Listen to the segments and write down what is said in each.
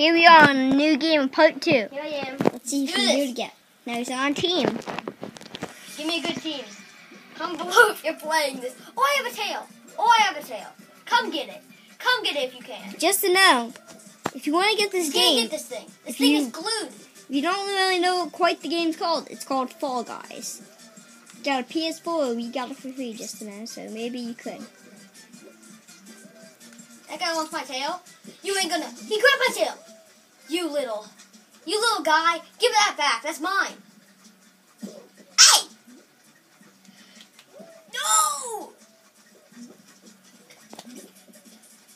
Here we are on a new game, part two. Here I am. Let's see if can do it again. Now he's on team. Give me a good team. Come below if you're playing this. Oh, I have a tail. Oh, I have a tail. Come get it. Come get it if you can. Just to know, if you want to get this You can't game, get this thing. This thing you- is glued. if you don't really know what quite the game's called, it's called Fall Guys. Got a PS4, we got it for free just to know, so maybe you could. That guy wants my tail. You ain't gonna. He grabbed my tail. You little. You little guy. Give that back. That's mine. Hey! No!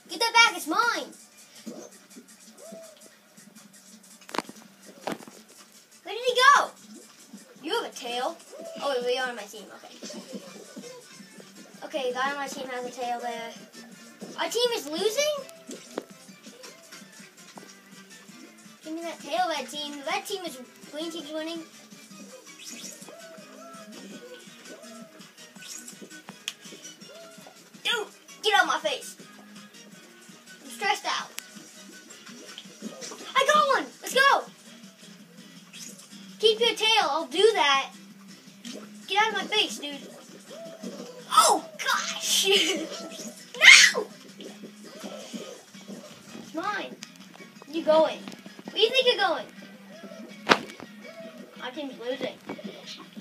Get that back. It's mine. Where did he go? You have a tail. Oh, we are on my team. Okay. Okay, guy on my team has a tail there. Our team is losing? Give me that tail, red team. The red team is green team's winning. Dude, get out of my face. I'm stressed out. I got one. Let's go. Keep your tail. I'll do that. Get out of my face, dude. Oh gosh! no! It's mine. You going? Where do you think you're going? Our team's losing.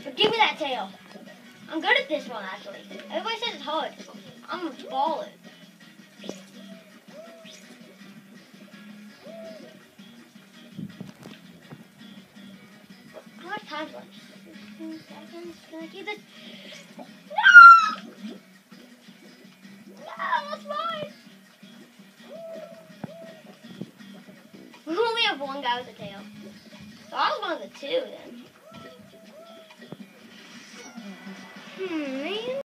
But give me that tail. I'm good at this one actually. Everybody says it's hard. I'm a baller. How much time left? 15 seconds. Can I keep this? Have one guy with a tail. So I was one of the two then.